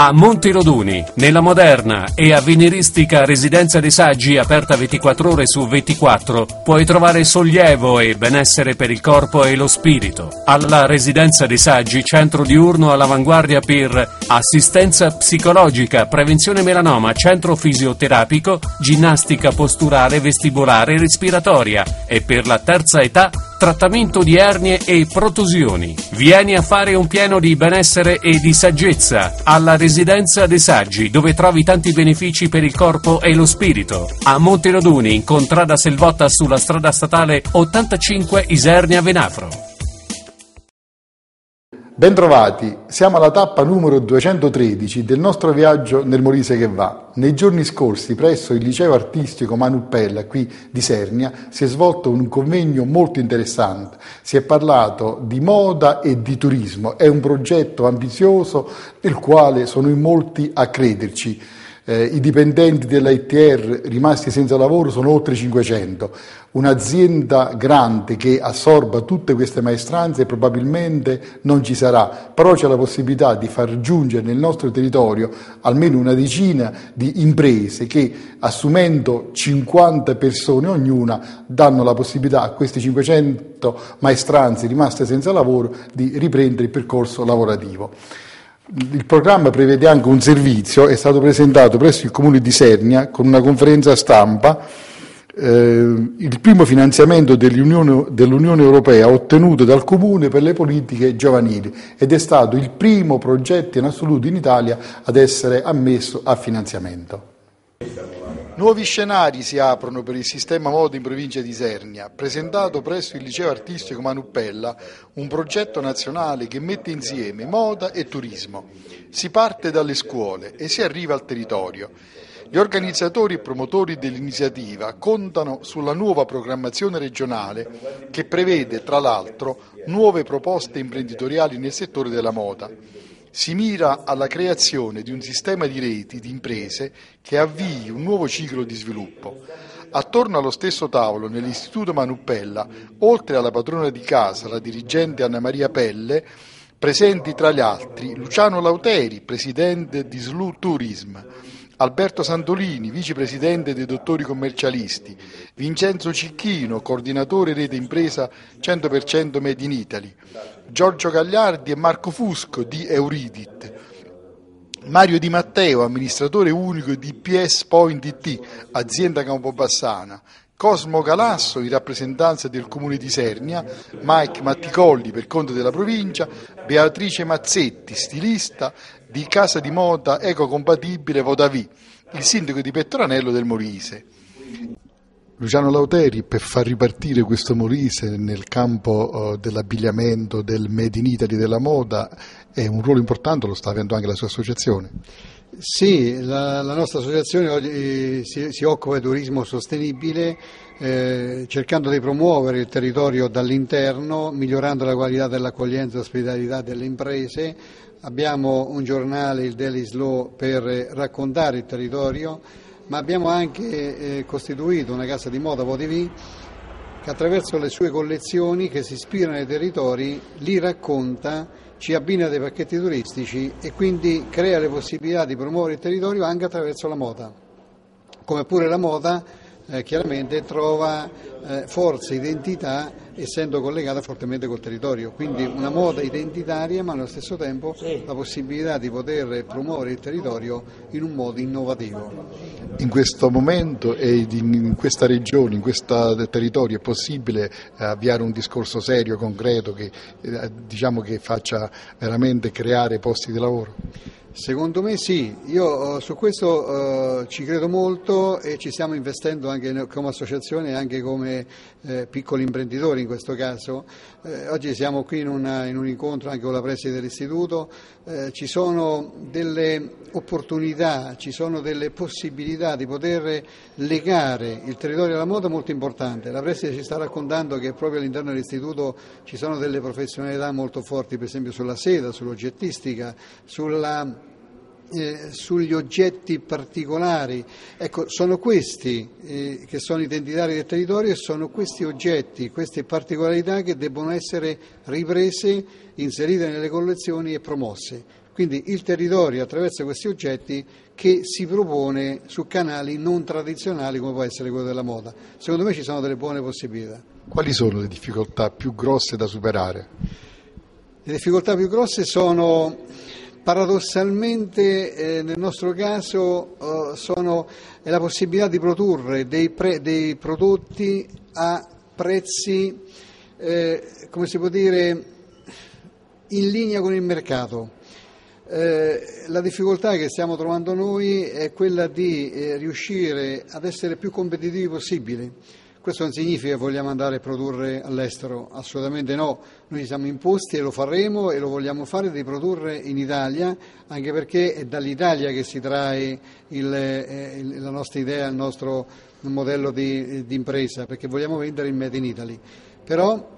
A Monti Roduni, nella moderna e avveniristica residenza dei saggi aperta 24 ore su 24, puoi trovare sollievo e benessere per il corpo e lo spirito. Alla residenza dei saggi, centro diurno all'avanguardia per assistenza psicologica, prevenzione melanoma, centro fisioterapico, ginnastica posturale, vestibolare e respiratoria e per la terza età trattamento di ernie e protusioni. Vieni a fare un pieno di benessere e di saggezza alla residenza dei saggi, dove trovi tanti benefici per il corpo e lo spirito. A Monteroduni, in contrada Selvotta sulla strada statale 85 Isernia Venafro. Bentrovati, siamo alla tappa numero 213 del nostro viaggio nel Molise che va. Nei giorni scorsi presso il liceo artistico Manuppella qui di Sernia si è svolto un convegno molto interessante. Si è parlato di moda e di turismo. È un progetto ambizioso nel quale sono in molti a crederci. Eh, I dipendenti dell'ITR rimasti senza lavoro sono oltre 500. Un'azienda grande che assorba tutte queste maestranze probabilmente non ci sarà, però c'è la possibilità di far giungere nel nostro territorio almeno una decina di imprese che assumendo 50 persone ognuna danno la possibilità a queste 500 maestranze rimaste senza lavoro di riprendere il percorso lavorativo. Il programma prevede anche un servizio, è stato presentato presso il Comune di Sernia con una conferenza stampa, eh, il primo finanziamento dell'Unione, dell'Unione Europea ottenuto dal Comune per le politiche giovanili ed è stato il primo progetto in assoluto in Italia ad essere ammesso a finanziamento. Nuovi scenari si aprono per il sistema moda in provincia di Isernia, presentato presso il liceo artistico Manuppella, un progetto nazionale che mette insieme moda e turismo. Si parte dalle scuole e si arriva al territorio. Gli organizzatori e promotori dell'iniziativa contano sulla nuova programmazione regionale che prevede, tra l'altro, nuove proposte imprenditoriali nel settore della moda si mira alla creazione di un sistema di reti di imprese che avvii un nuovo ciclo di sviluppo. Attorno allo stesso tavolo, nell'Istituto Manuppella, oltre alla padrona di casa, la dirigente Anna Maria Pelle, presenti tra gli altri Luciano Lauteri, presidente di SLU Tourism, Alberto Santolini, vicepresidente dei dottori commercialisti, Vincenzo Cicchino, coordinatore rete impresa 100% Made in Italy, Giorgio Gagliardi e Marco Fusco di Euridit, Mario Di Matteo, amministratore unico di PS Point IT, azienda Campobassana, Cosmo Galasso in rappresentanza del comune di Sernia, Mike Matticolli per conto della provincia, Beatrice Mazzetti, stilista di casa di moda ecocompatibile Vodavi, il sindaco di Petronello del Molise. Luciano Lauteri per far ripartire questo Molise nel campo uh, dell'abbigliamento, del made in Italy, della moda, è un ruolo importante, lo sta avendo anche la sua associazione. Sì, la, la nostra associazione oggi si, si, occupa di turismo sostenibile, eh, cercando di promuovere il territorio dall'interno, migliorando la qualità dell'accoglienza e ospitalità delle imprese. Abbiamo un giornale, il Daily Slow, per raccontare il territorio, ma abbiamo anche eh, costituito una casa di moda Vodivì che attraverso le sue collezioni che si ispirano ai territori li racconta ci abbina dei pacchetti turistici e quindi crea le possibilità di promuovere il territorio anche attraverso la moda. Come pure la moda eh, chiaramente trova eh, forza, identità, essendo collegata fortemente col territorio. Quindi una moda identitaria, ma allo stesso tempo la possibilità di poter promuovere il territorio in un modo innovativo. In questo momento e in questa regione, in questo territorio è possibile eh, avviare un discorso serio, concreto, che, eh, diciamo che faccia veramente creare posti di lavoro? Secondo me sì, io uh, su questo uh, ci credo molto e ci stiamo investendo anche come associazione e anche come eh, piccoli imprenditori in questo caso. Eh, oggi siamo qui in, una, in, un incontro anche con la preside dell'istituto, eh, ci sono delle opportunità, ci sono delle possibilità di poter legare il territorio alla moda molto importante. La preside ci sta raccontando che proprio all'interno dell'istituto ci sono delle professionalità molto forti, per esempio sulla seda, sull'oggettistica, sulla eh, sugli oggetti particolari. Ecco, sono questi eh, che sono identitari del territorio e sono questi oggetti, queste particolarità che debbono essere riprese, inserite nelle collezioni e promosse. Quindi il territorio attraverso questi oggetti che si propone su canali non tradizionali come può essere quello della moda. Secondo me ci sono delle buone possibilità. Quali sono le difficoltà più grosse da superare? Le difficoltà più grosse sono paradossalmente eh, nel nostro caso eh, sono, è la possibilità di produrre dei, pre, dei prodotti a prezzi, eh, come si può dire, in linea con il mercato. Eh, la difficoltà che stiamo trovando noi è quella di eh, riuscire ad essere più competitivi possibile. Questo non significa che vogliamo andare a produrre all'estero, assolutamente no, noi siamo imposti e lo faremo e lo vogliamo fare di produrre in Italia, anche perché è dall'Italia che si trae il, eh, la nostra idea, il nostro modello di, di, impresa, perché vogliamo vendere il Made in Italy. Però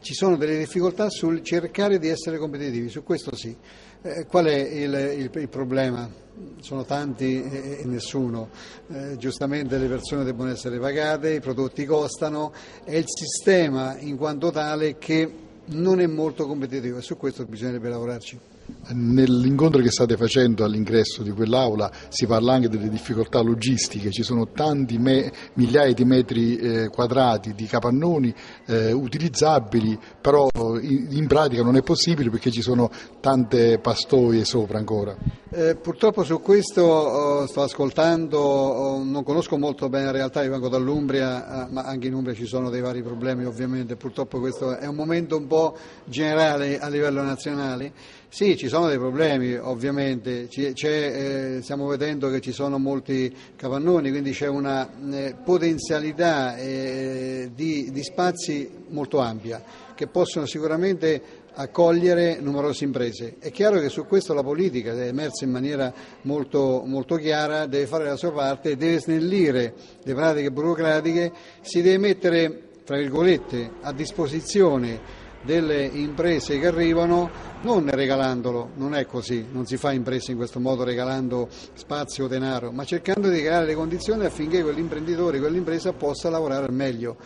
ci sono delle difficoltà sul cercare di essere competitivi, su questo sì. Eh, qual è il, il, il problema? sono tanti e, nessuno. Eh, giustamente le persone devono essere pagate, i prodotti costano, è il sistema in quanto tale che non è molto competitivo e su questo bisognerebbe lavorarci. Nell'incontro che state facendo all'ingresso di quell'aula si parla anche delle difficoltà logistiche, ci sono tanti me, migliaia di metri eh, quadrati di capannoni eh, utilizzabili, però in, in, pratica non è possibile perché ci sono tante pastoie sopra ancora. Eh, purtroppo su questo oh, sto ascoltando, oh, non conosco molto bene la realtà, io vengo dall'Umbria, eh, ma anche in Umbria ci sono dei vari problemi ovviamente, purtroppo questo è un momento un po' generale a livello nazionale. Sì, ci sono dei problemi ovviamente, eh, stiamo vedendo che ci sono molti capannoni, quindi c'è una eh, potenzialità eh, di, di, spazi molto ampia che possono sicuramente accogliere numerose imprese. È chiaro che su questo la politica, è emersa in maniera molto, molto chiara, deve fare la sua parte, deve snellire le pratiche burocratiche, si deve mettere, tra virgolette, a disposizione delle imprese che arrivano non regalandolo, non è così, non si fa impresa in questo modo regalando spazio o denaro, ma cercando di creare le condizioni affinché quell'imprenditore, quell'impresa possa lavorare al meglio.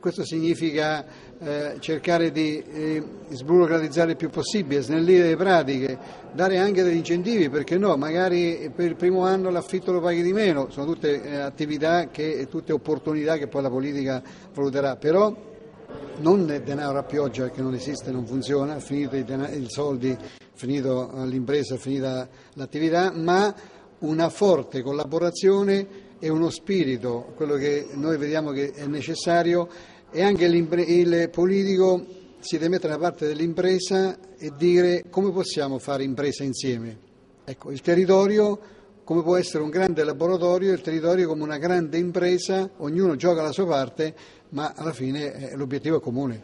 Questo significa eh, cercare di eh, sburocratizzare il più possibile, snellire le pratiche, dare anche degli incentivi, perché no, magari per il primo anno l'affitto lo paghi di meno, sono tutte eh, attività, che, tutte opportunità che poi la politica valuterà, però non denaro a pioggia perché non esiste, non funziona, finito i soldi, finito l'impresa, finita l'attività, ma una forte collaborazione e uno spirito, quello che noi vediamo che è necessario, e anche il politico si deve mettere da parte dell'impresa e dire come possiamo fare impresa insieme. Ecco, il territorio come può essere un grande laboratorio, il territorio come una grande impresa, ognuno gioca la sua parte, ma alla fine eh, l'obiettivo è comune.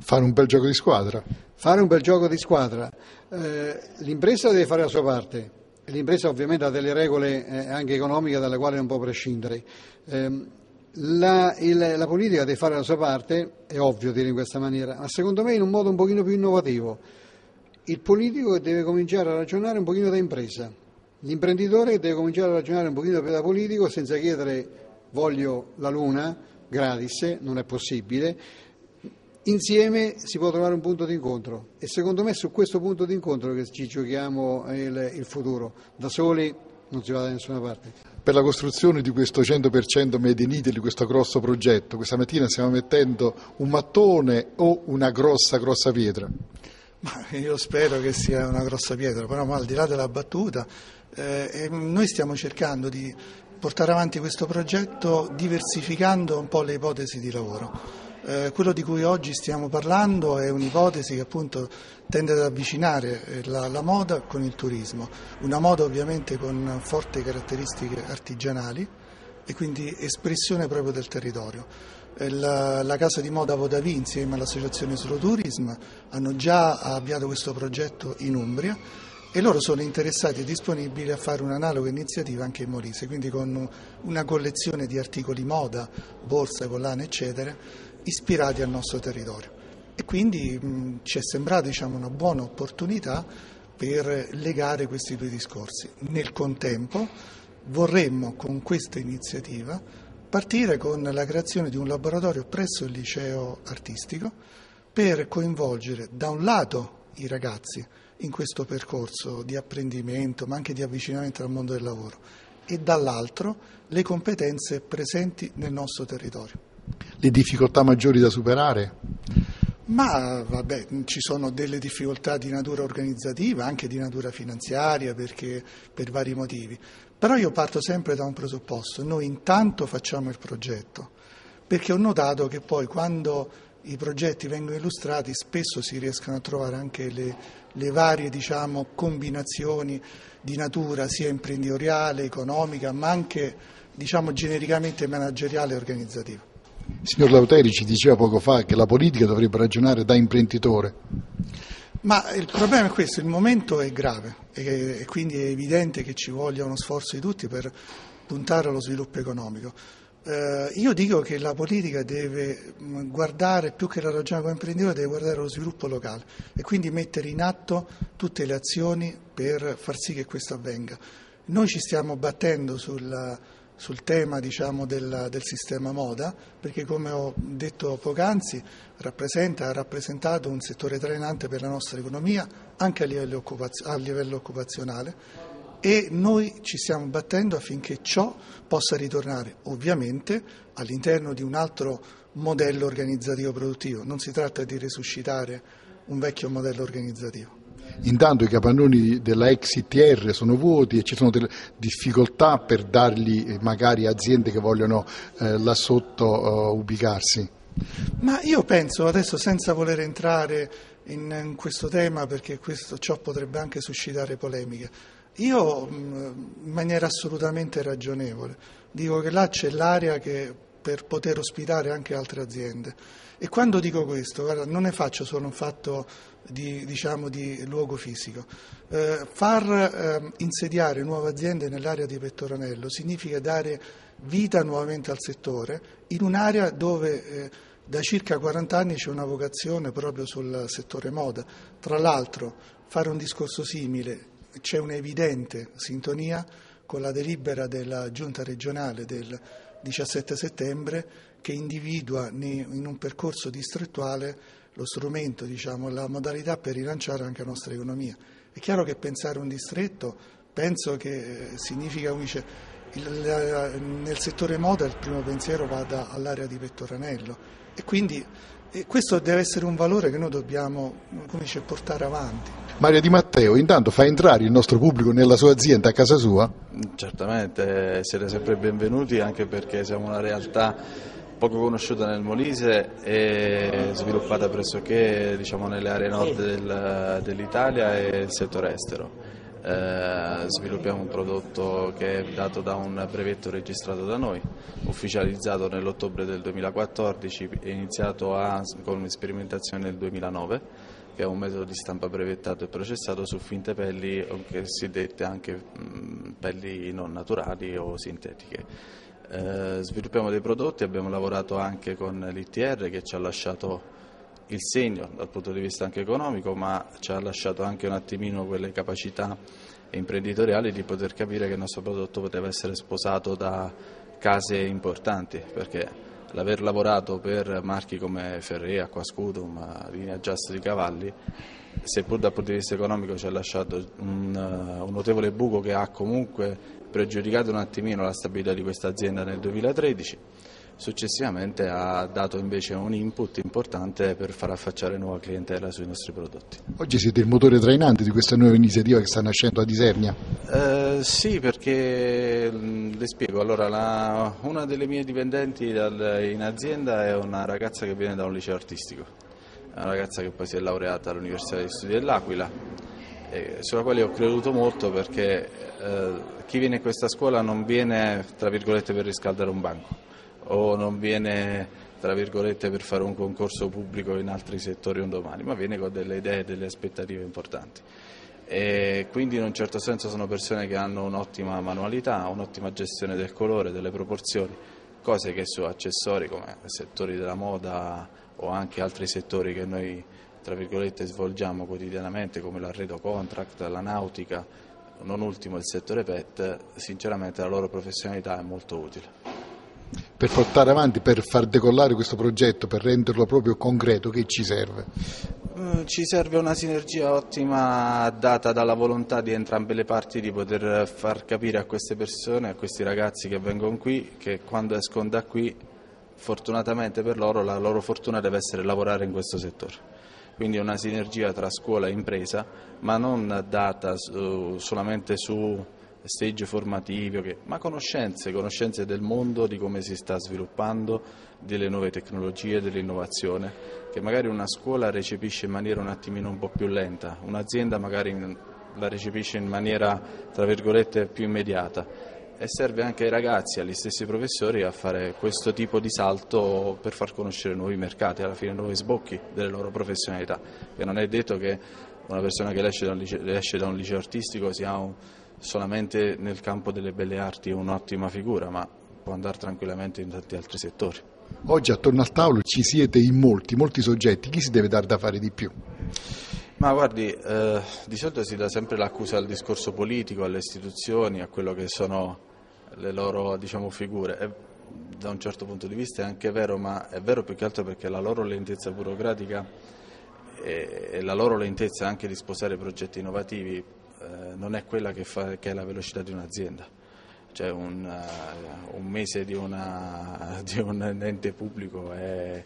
Fare un bel gioco di squadra. Fare un bel gioco di squadra. Eh, l'impresa deve fare la sua parte, l'impresa ovviamente ha delle regole eh, anche economiche dalle quali non può prescindere. Eh, la, il, la, politica deve fare la sua parte, è ovvio dire in questa maniera, ma secondo me in un modo un pochino più innovativo. Il politico deve cominciare a ragionare un pochino da impresa, l'imprenditore deve cominciare a ragionare un pochino da politico senza chiedere voglio la luna, gratis, non è possibile, insieme si può trovare un punto di incontro e secondo me è su questo punto di incontro che ci giochiamo il, il futuro, da soli non si va da nessuna parte. Per la costruzione di questo 100% Made in Italy, di questo grosso progetto, questa mattina stiamo mettendo un mattone o una grossa, grossa pietra? Ma io spero che sia una grossa pietra, però al di là della battuta, eh, noi stiamo cercando di portare avanti questo progetto diversificando un po' le ipotesi di lavoro. Eh, quello di cui oggi stiamo parlando è un'ipotesi che appunto tende ad avvicinare eh, la, la, moda con il turismo, una moda ovviamente con forti caratteristiche artigianali e quindi espressione proprio del territorio. Eh, la, la, casa di moda Vodavi insieme all'associazione Slow Tourism hanno già avviato questo progetto in Umbria e loro sono interessati e disponibili a fare un'analoga iniziativa anche in Molise, quindi con una collezione di articoli moda, borse, collane eccetera, ispirati al nostro territorio. E quindi mh, ci è sembrata diciamo, una buona opportunità per legare questi due discorsi. Nel contempo vorremmo con questa iniziativa partire con la creazione di un laboratorio presso il liceo artistico per coinvolgere da un lato i ragazzi in questo percorso di apprendimento ma anche di avvicinamento al mondo del lavoro e dall'altro le competenze presenti nel nostro territorio. Le difficoltà maggiori da superare? Ma vabbè, ci sono delle difficoltà di natura organizzativa, anche di natura finanziaria, perché, per vari motivi. Però io parto sempre da un presupposto, noi intanto facciamo il progetto, perché ho notato che poi quando i progetti vengono illustrati spesso si riescono a trovare anche le, le varie diciamo, combinazioni di natura sia imprenditoriale, economica, ma anche diciamo, genericamente manageriale e organizzativa. Signor Lauteri ci diceva poco fa che la politica dovrebbe ragionare da imprenditore. Ma il problema è questo, il momento è grave e quindi è evidente che ci voglia uno sforzo di tutti per puntare allo sviluppo economico. Eh, io dico che la politica deve guardare, più che la ragione come imprenditore, deve guardare allo sviluppo locale e quindi mettere in atto tutte le azioni per far sì che questo avvenga. Noi ci stiamo battendo sulla sul tema diciamo, del, del, sistema moda, perché come ho detto poc'anzi rappresenta, ha rappresentato un settore trainante per la nostra economia anche a livello, occupazio, a livello occupazionale e noi ci stiamo battendo affinché ciò possa ritornare ovviamente all'interno di un altro modello organizzativo produttivo, non si tratta di resuscitare un vecchio modello organizzativo. Intanto i capannoni della ex ITR sono vuoti e ci sono delle difficoltà per darli eh, magari a aziende che vogliono eh, là sotto uh, ubicarsi. Ma io penso, adesso senza voler entrare in, in questo tema perché questo, ciò potrebbe anche suscitare polemiche, io in maniera assolutamente ragionevole dico che là c'è l'area che per poter ospitare anche altre aziende. E quando dico questo, guarda, non ne faccio solo un fatto di, diciamo, di luogo fisico. Eh, far eh, insediare nuove aziende nell'area di Pettoranello significa dare vita nuovamente al settore in un'area dove eh, da circa 40 anni c'è una vocazione proprio sul settore moda. Tra l'altro fare un discorso simile c'è un'evidente sintonia con la delibera della giunta regionale del 17 settembre che individua in un percorso distrettuale lo strumento, diciamo, la modalità per rilanciare anche la nostra economia. È chiaro che pensare un distretto, penso che eh, significa unice, il, nel settore moda il primo pensiero vada all'area di Pettoranello e quindi e questo deve essere un valore che noi dobbiamo dice, portare avanti. Mario Di Matteo, intanto fa entrare il nostro pubblico nella sua azienda, a casa sua? Certamente, siete sempre benvenuti anche perché siamo una realtà poco conosciuta nel Molise e sviluppata pressoché diciamo, nelle aree nord del, dell'Italia e il settore estero. Eh, sviluppiamo un prodotto che è dato da un brevetto registrato da noi, ufficializzato nell'ottobre del 2014 e iniziato a, con sperimentazione nel 2009, che è un metodo di stampa brevettato e processato su finte pelli, che si dette anche mh, pelli non naturali o sintetiche. Eh, sviluppiamo dei prodotti, abbiamo lavorato anche con l'ITR che ci ha lasciato il segno dal punto di vista anche economico, ma ci ha lasciato anche un attimino quelle capacità imprenditoriali di poter capire che il nostro prodotto poteva essere sposato da case importanti, perché l'aver lavorato per marchi come Ferré, Acquascutum, Linea Just di Cavalli, seppur dal punto di vista economico ci ha lasciato un, un notevole buco che ha comunque pregiudicato un attimino la stabilità di questa azienda nel 2013 successivamente ha dato invece un input importante per far affacciare nuova clientela sui nostri prodotti. Oggi siete il motore trainante di questa nuova iniziativa che sta nascendo a Disernia? Eh, sì, perché mm, le spiego, allora, la, una delle mie dipendenti in azienda è una ragazza che viene da un liceo artistico, una ragazza che poi si è laureata all'Università degli Studi dell'Aquila, sulla quale ho creduto molto perché eh, chi viene in questa scuola non viene tra virgolette per riscaldare un banco o non viene tra virgolette per fare un concorso pubblico in altri settori un domani, ma viene con delle idee e delle aspettative importanti. E quindi in un certo senso sono persone che hanno un'ottima manualità, un'ottima gestione del colore, delle proporzioni, cose che su accessori come settori della moda o anche altri settori che noi tra virgolette svolgiamo quotidianamente come l'arredo contract, la nautica, non ultimo il settore PET, sinceramente la loro professionalità è molto utile. Per portare avanti, per far decollare questo progetto, per renderlo proprio concreto, che ci serve? Mm, ci serve una sinergia ottima data dalla volontà di entrambe le parti di poter far capire a queste persone, a questi ragazzi che vengono qui, che quando escono da qui, fortunatamente per loro, la loro fortuna deve essere lavorare in questo settore quindi una sinergia tra scuola e impresa, ma non data solamente su stage formativi, ma conoscenze, conoscenze del mondo, di come si sta sviluppando, delle nuove tecnologie, dell'innovazione, che magari una scuola recepisce in maniera un attimino un po' più lenta, un'azienda magari la recepisce in maniera, tra virgolette, più immediata. E serve anche ai ragazzi, agli stessi professori a fare questo tipo di salto per far conoscere nuovi mercati, alla fine nuovi sbocchi delle loro professionalità, che non è detto che una persona che esce da un liceo, esce da un liceo artistico sia un, solamente nel campo delle belle arti un'ottima figura, ma può andare tranquillamente in tanti altri settori. Oggi attorno al tavolo ci siete in molti, molti soggetti, chi si deve dare da fare di più? Ma guardi, eh, di solito si dà sempre l'accusa al discorso politico, alle istituzioni, a quello che sono le loro diciamo, figure. E da un certo punto di vista è anche vero, ma è vero più che altro perché la loro lentezza burocratica e, e la loro lentezza anche di sposare progetti innovativi eh, non è quella che, fa, che, è la velocità di un'azienda. Cioè un, uh, un mese di, una, di, un ente pubblico è,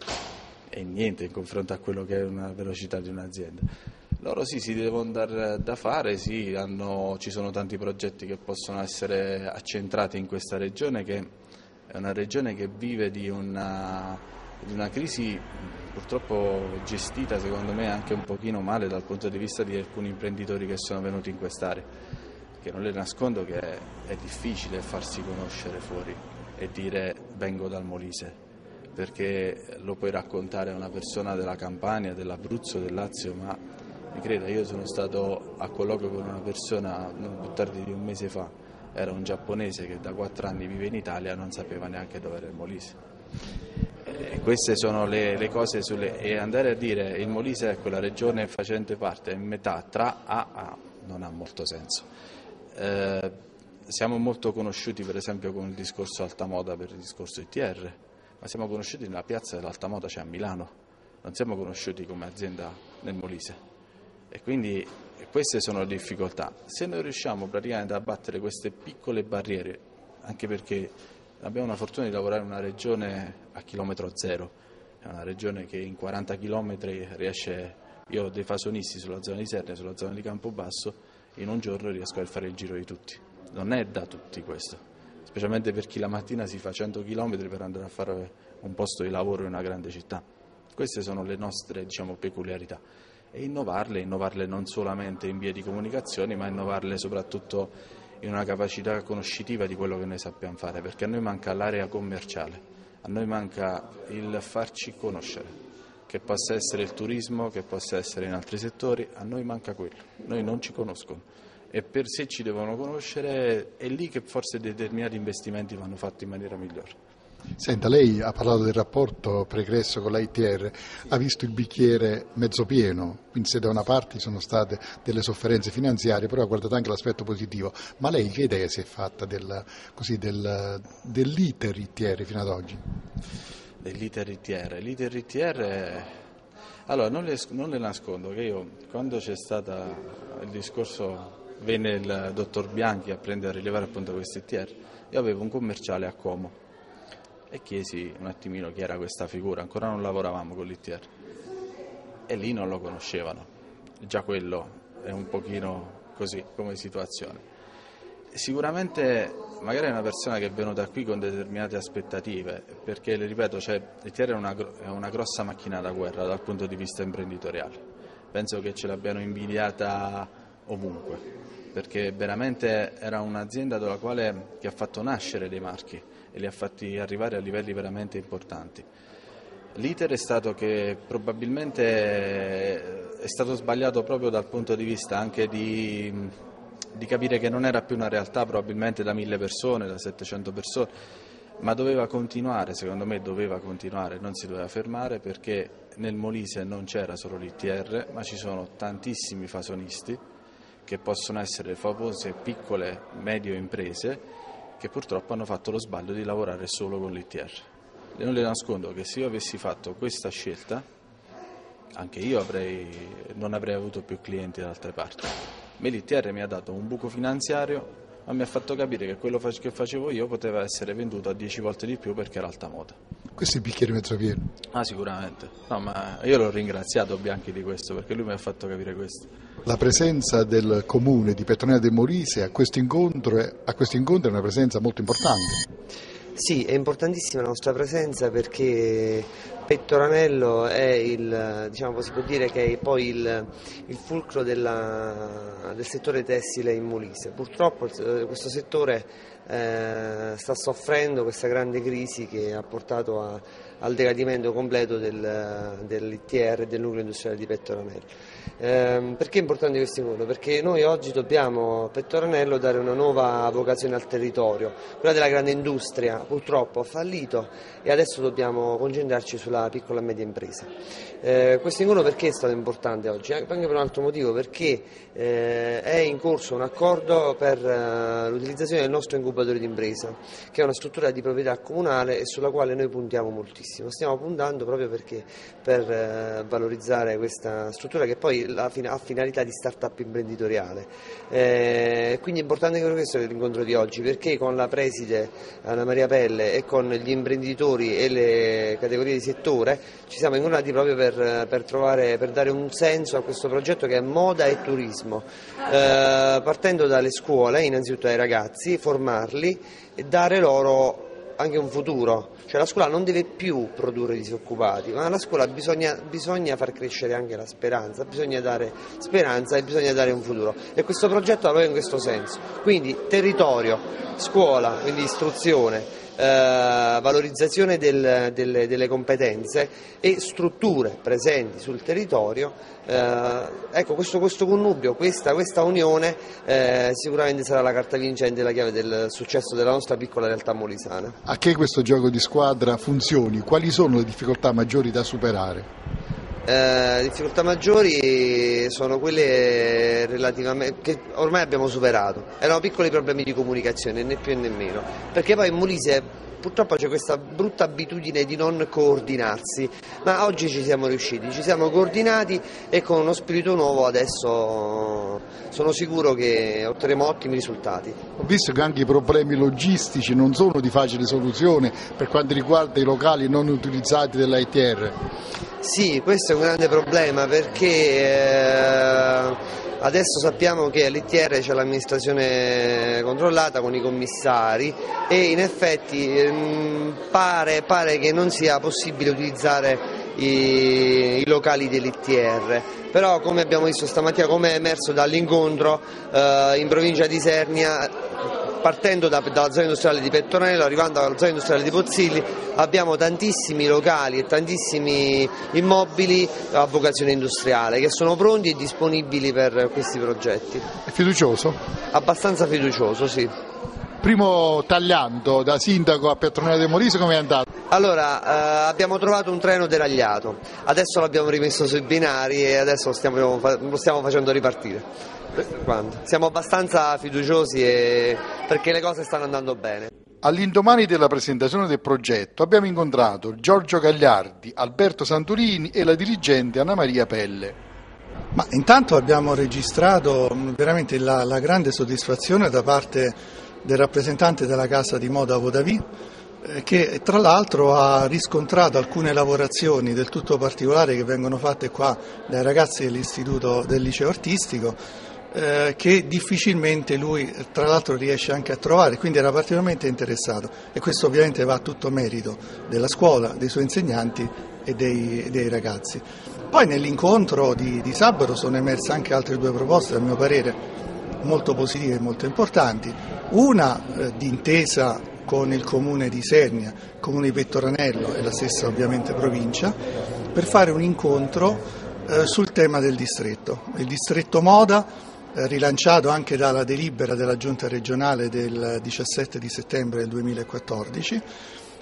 è niente in confronto a quello che è una velocità di un'azienda. Loro sì, si devono dare da fare, sì, hanno, ci sono tanti progetti che possono essere accentrati in questa regione che è una regione che vive di una, di una crisi purtroppo gestita secondo me anche un pochino male dal punto di vista di alcuni imprenditori che sono venuti in quest'area, che non le nascondo che è, difficile farsi conoscere fuori e dire vengo dal Molise, perché lo puoi raccontare a una persona della Campania, dell'Abruzzo, del Lazio, ma mi creda, io sono stato a colloquio con una persona non più tardi di un mese fa, era un giapponese che da quattro anni vive in Italia e non sapeva neanche dove era il Molise. E queste sono le, le cose sulle, e andare a dire il Molise è quella regione facente parte in metà tra A e A non ha molto senso. Eh, siamo molto conosciuti per esempio con il discorso Alta Moda per il discorso ITR, ma siamo conosciuti nella piazza dell'Alta Moda, cioè a Milano, non siamo conosciuti come azienda nel Molise. E quindi queste sono le difficoltà. Se noi riusciamo praticamente a battere queste piccole barriere, anche perché abbiamo la fortuna di lavorare in una regione a chilometro zero, è una regione che in 40 km riesce, io ho dei fasonisti sulla zona di Sernia, sulla zona di Campobasso, in un giorno riesco a fare il giro di tutti. Non è da tutti questo, specialmente per chi la mattina si fa 100 km per andare a fare un posto di lavoro in una grande città. Queste sono le nostre diciamo, peculiarità e innovarle, innovarle non solamente in via di comunicazione, ma innovarle soprattutto in una capacità conoscitiva di quello che noi sappiamo fare, perché a noi manca l'area commerciale, a noi manca il farci conoscere, che possa essere il turismo, che possa essere in altri settori, a noi manca quello, noi non ci conoscono e per sé ci devono conoscere, è lì che forse determinati investimenti vanno fatti in maniera migliore. Senta, lei ha parlato del rapporto pregresso con l'ITR, ha visto il bicchiere mezzo pieno, quindi se da una parte sono state delle sofferenze finanziarie, però ha guardato anche l'aspetto positivo, ma lei che idea si è fatta del, così, del, dell'iter ITR fino ad oggi? Dell'iter ITR? L'iter ITR... Allora, non le, non le nascondo che io, quando c'è stato il discorso, venne il dottor Bianchi a prendere a rilevare appunto questo ITR, io avevo un commerciale a Como e chiesi un attimino chi era questa figura, ancora non lavoravamo con l'ITR. E lì non lo conoscevano, già quello è un pochino così come situazione. Sicuramente magari è una persona che è venuta qui con determinate aspettative, perché le ripeto, cioè, l'ITR è una, è una grossa macchina da guerra dal punto di vista imprenditoriale, penso che ce l'abbiano invidiata ovunque, perché veramente era un'azienda quale, che ha fatto nascere dei marchi e li ha fatti arrivare a livelli veramente importanti. L'iter è stato che probabilmente è stato sbagliato proprio dal punto di vista anche di, di capire che non era più una realtà probabilmente da mille persone, da 700 persone, ma doveva continuare, secondo me doveva continuare, non si doveva fermare perché nel Molise non c'era solo l'ITR, ma ci sono tantissimi fasonisti che possono essere famose piccole medio imprese che purtroppo hanno fatto lo sbaglio di lavorare solo con l'ITR. Non le nascondo che se io avessi fatto questa scelta, anche io avrei, non avrei avuto più clienti da altre parti. Ma l'ITR mi ha dato un buco finanziario ma mi ha fatto capire che quello che facevo io poteva essere venduto a 10 volte di più perché era alta moda. Questo è il bicchiere mezzo pieno. Ah, sicuramente. No, ma io l'ho ringraziato Bianchi di questo perché lui mi ha fatto capire questo. La presenza del comune di Petronella del Molise a questo incontro è, a questo incontro è una presenza molto importante. Sì, è importantissima la nostra presenza perché Pettoranello è il, diciamo, si può dire che è poi il, il fulcro della, del settore tessile in Molise. Purtroppo questo settore eh, sta soffrendo questa grande crisi che ha portato a, al decadimento completo del, dell'ITR del nucleo industriale di Pettoranello. Eh, perché è importante questo incontro? Perché noi oggi dobbiamo a Pettoranello dare una nuova vocazione al territorio, quella della grande industria purtroppo ha fallito e adesso dobbiamo concentrarci sulla piccola e media impresa. Eh, questo incontro perché è stato importante oggi? Anche per un altro motivo, perché eh, è in corso un accordo per uh, l'utilizzazione del nostro incubatore di impresa, che è una struttura di proprietà comunale e sulla quale noi puntiamo moltissimo. Stiamo puntando proprio perché, per uh, valorizzare questa struttura che poi ha finalità di start-up imprenditoriale. Eh, quindi è importante anche questo l'incontro di oggi, perché con la preside Anna Maria Pelle e con gli imprenditori e le categorie di settore ci siamo incontrati proprio per, per, trovare, per dare un senso a questo progetto che è moda e turismo, eh, partendo dalle scuole, innanzitutto ai ragazzi, formarli e dare loro anche un futuro, cioè la scuola non deve più produrre disoccupati, ma alla scuola bisogna, bisogna, far crescere anche la speranza, bisogna dare speranza e bisogna dare un futuro e questo progetto va in questo senso, quindi territorio, scuola, quindi istruzione, eh, valorizzazione del, delle, delle, competenze e strutture presenti sul territorio. Eh, ecco, questo, questo, connubio, questa, questa unione eh, sicuramente sarà la carta vincente la chiave del successo della nostra piccola realtà molisana. A che questo gioco di squadra funzioni? Quali sono le difficoltà maggiori da superare? Eh, difficoltà maggiori sono quelle relativamente che ormai abbiamo superato, erano piccoli problemi di comunicazione, né più né meno, perché poi in Molise purtroppo c'è questa brutta abitudine di non coordinarsi, ma oggi ci siamo riusciti, ci siamo coordinati e con uno spirito nuovo adesso sono sicuro che otterremo ottimi risultati. Ho visto che anche i problemi logistici non sono di facile soluzione per quanto riguarda i locali non utilizzati dell'ITR. Sì, questo è un grande problema perché eh, adesso sappiamo che all'ITR c'è l'amministrazione controllata con i commissari e in effetti eh, pare, pare, che non sia possibile utilizzare i, i locali dell'ITR, però come abbiamo visto stamattina, come è emerso dall'incontro eh, in provincia di Sernia partendo da, dalla zona industriale di Pettonello, arrivando alla zona industriale di Pozzilli, abbiamo tantissimi locali e tantissimi immobili a vocazione industriale che sono pronti e disponibili per questi progetti. È fiducioso? Abbastanza fiducioso, sì. Primo tagliando da sindaco a Petronella de Molise come è andato? Allora, eh, abbiamo trovato un treno deragliato, adesso l'abbiamo rimesso sui binari e adesso lo stiamo, lo stiamo facendo ripartire. Siamo abbastanza fiduciosi e... perché le cose stanno andando bene. All'indomani della presentazione del progetto abbiamo incontrato Giorgio Gagliardi, Alberto Santurini e la dirigente Anna Maria Pelle. Ma intanto abbiamo registrato veramente la, la grande soddisfazione da parte del rappresentante della casa di moda Vodavi eh, che tra l'altro ha riscontrato alcune lavorazioni del tutto particolari che vengono fatte qua dai ragazzi dell'istituto del liceo artistico eh, che difficilmente lui tra l'altro riesce anche a trovare, quindi era particolarmente interessato e questo ovviamente va a tutto merito della scuola, dei suoi insegnanti e dei, dei ragazzi. Poi nell'incontro di, di sabato sono emerse anche altre due proposte, a mio parere, molto positive e molto importanti. Una eh, di intesa con il comune di Sernia, comune di Pettoranello e la stessa ovviamente provincia, per fare un incontro eh, sul tema del distretto. Il distretto moda eh, rilanciato anche dalla delibera della Giunta regionale del 17 di settembre del 2014,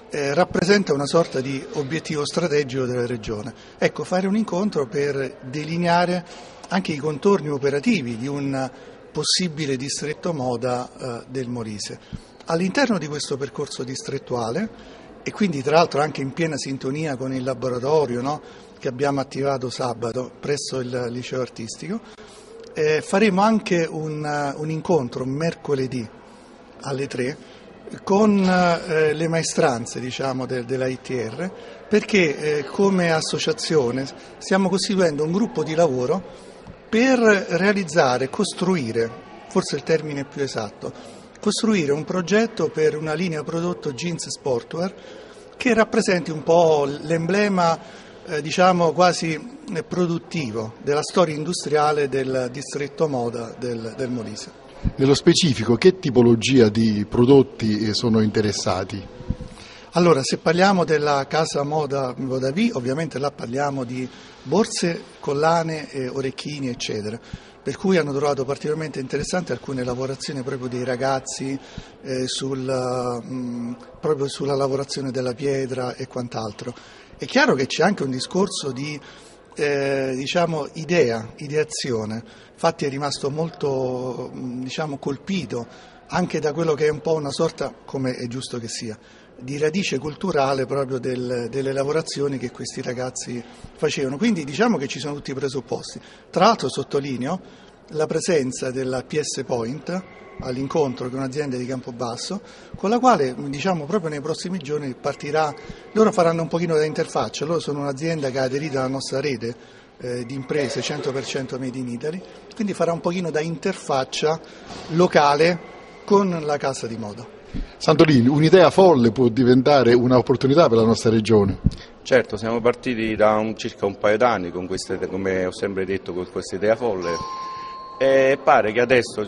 eh, rappresenta una sorta di obiettivo strategico della Regione. Ecco, fare un incontro per delineare anche i contorni operativi di un possibile distretto moda eh, del Molise. All'interno di questo percorso distrettuale, e quindi tra l'altro anche in piena sintonia con il laboratorio no, che abbiamo attivato sabato presso il liceo artistico, eh, faremo anche un, un, incontro mercoledì alle 3 con eh, le maestranze diciamo, de, della ITR perché eh, come associazione stiamo costituendo un gruppo di lavoro per realizzare, costruire, forse il termine più esatto, costruire un progetto per una linea prodotto jeans sportwear che rappresenti un po' l'emblema eh, diciamo quasi produttivo della storia industriale del distretto moda del, del Molise. Nello specifico che tipologia di prodotti eh, sono interessati? Allora, se parliamo della casa moda Vodavi, ovviamente là parliamo di borse, collane, orecchini, eccetera per cui hanno trovato particolarmente interessanti alcune lavorazioni proprio dei ragazzi eh, sul, mh, proprio sulla lavorazione della pietra e quant'altro. È chiaro che c'è anche un discorso di eh, diciamo, idea, ideazione, infatti è rimasto molto diciamo, colpito anche da quello che è un po' una sorta, come è giusto che sia, di radice culturale proprio del, delle lavorazioni che questi ragazzi facevano. Quindi diciamo che ci sono tutti i presupposti. Tra l'altro sottolineo la presenza della PS Point all'incontro con un'azienda di Campobasso, con la quale diciamo proprio nei prossimi giorni partirà, loro faranno un pochino da interfaccia, loro sono un'azienda che ha aderito alla nostra rete eh, di imprese 100% made in Italy, quindi farà un pochino da interfaccia locale con la casa di moda. Santolini, un'idea folle può diventare un'opportunità per la nostra regione. Certo, siamo partiti da un, circa un paio d'anni, con queste, come ho sempre detto, con questa idea folle e pare che adesso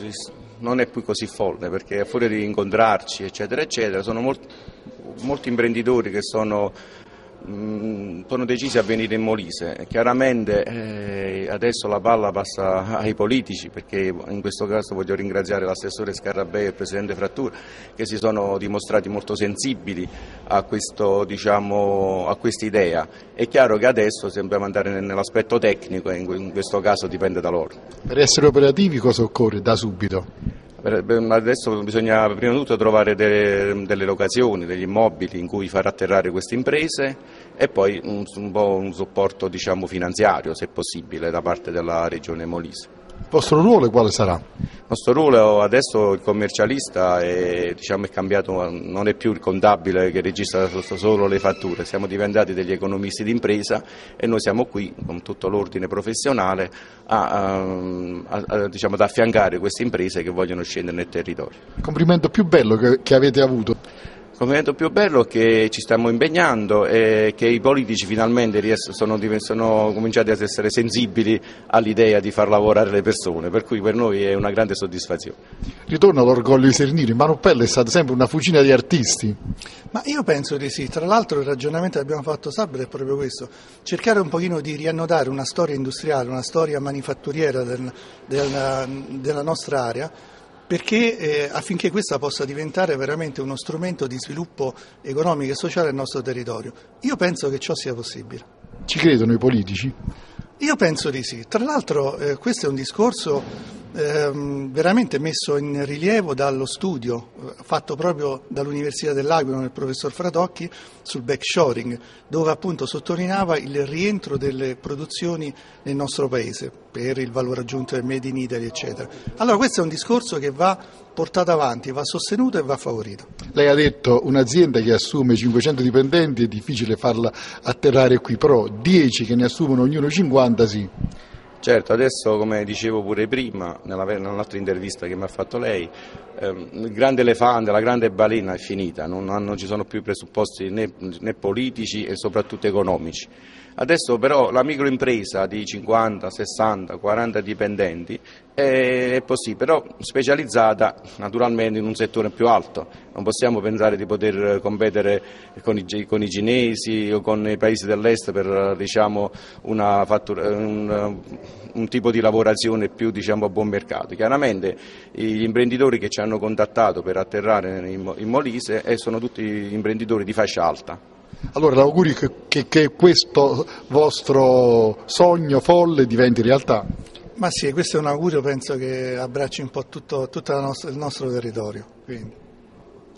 non è più così folle perché a fuori di incontrarci eccetera eccetera sono molti, molti imprenditori che sono sono decisi a venire in Molise. Chiaramente eh, adesso la palla passa ai politici perché in questo caso voglio ringraziare l'assessore Scarabeo e il presidente Frattura che si sono dimostrati molto sensibili a, questo, diciamo, questa idea. È chiaro che adesso dobbiamo andare nell'aspetto tecnico e in questo caso dipende da loro. Per essere operativi cosa occorre da subito? Adesso bisogna prima di tutto trovare delle, delle, locazioni, degli immobili in cui far atterrare queste imprese e poi un, un po' un supporto diciamo, finanziario, se possibile, da parte della Regione Molise. Il vostro ruolo quale sarà? Il nostro ruolo adesso il commercialista è, diciamo, è, cambiato, non è più il contabile che registra solo le fatture, siamo diventati degli economisti d'impresa e noi siamo qui con tutto l'ordine professionale a, a, a, diciamo, ad affiancare queste imprese che vogliono scendere nel territorio. Il complimento più bello che, che avete avuto? Il complimento più bello è che ci stiamo impegnando e che i politici finalmente sono, sono cominciati ad essere sensibili all'idea di far lavorare le persone, per cui per noi è una grande soddisfazione. Ritorno all'orgoglio di Sernino, Manupelle è stata sempre una fucina di artisti. Ma io penso di sì, tra l'altro il ragionamento che abbiamo fatto sabato è proprio questo, cercare un pochino di riannodare una storia industriale, una storia manifatturiera del, del, della nostra area perché eh, affinché questa possa diventare veramente uno strumento di sviluppo economico e sociale del nostro territorio. Io penso che ciò sia possibile. Ci credono i politici? Io penso di sì. Tra l'altro eh, questo è un discorso ehm, veramente messo in rilievo dallo studio eh, fatto proprio dall'Università dell'Aquila del professor Fratocchi sul backshoring, dove appunto sottolineava il rientro delle produzioni nel nostro paese per il valore aggiunto del Made in Italy, eccetera. Allora questo è un discorso che va portato avanti, va sostenuto e va favorito. Lei ha detto un'azienda che assume 500 dipendenti è difficile farla atterrare qui, però 10 che ne assumono ognuno 50 sì. Certo, adesso come dicevo pure prima, nell'altra intervista che mi ha fatto lei, ehm, il grande elefante, la grande balena è finita, non, non ci sono più presupposti né, né, politici e soprattutto economici. Adesso però la microimpresa di 50, 60, 40 dipendenti è possibile, però specializzata naturalmente in un settore più alto. Non possiamo pensare di poter competere con i, con i cinesi o con i paesi dell'est per diciamo, fattura, un, un, tipo di lavorazione più diciamo, a buon mercato. Chiaramente gli imprenditori che ci hanno contattato per atterrare in, in Molise eh, sono tutti imprenditori di fascia alta. Allora l'augurio che, che, che questo vostro sogno folle diventi realtà. Ma sì, questo è un augurio, penso che abbracci un po' tutto, tutto nostro, il nostro territorio. Quindi.